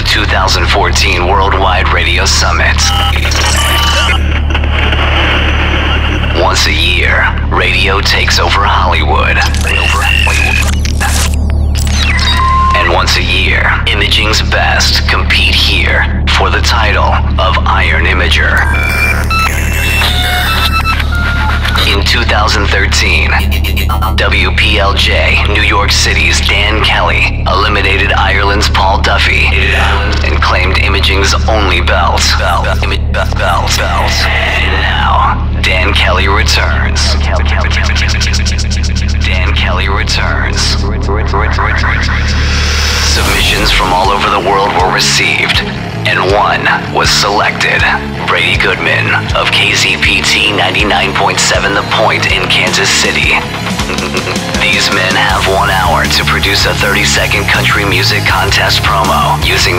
the 2014 Worldwide Radio Summit. Once a year, radio takes over Hollywood. And once a year, Imaging's best compete here for the title of Iron Imager. In 2013, WPLJ, New York City's Dan Kelly, eliminated Ireland's Paul Imaging's only. Belt. Image- Belt. Belt. Belt. And now, Dan Kelly returns. Dan Kelly returns. Submissions from all over the world were received, and one was selected. Brady Goodman of KZPT 99.7 The Point in Kansas City. These men have one hour to produce a 30 second country music contest promo using.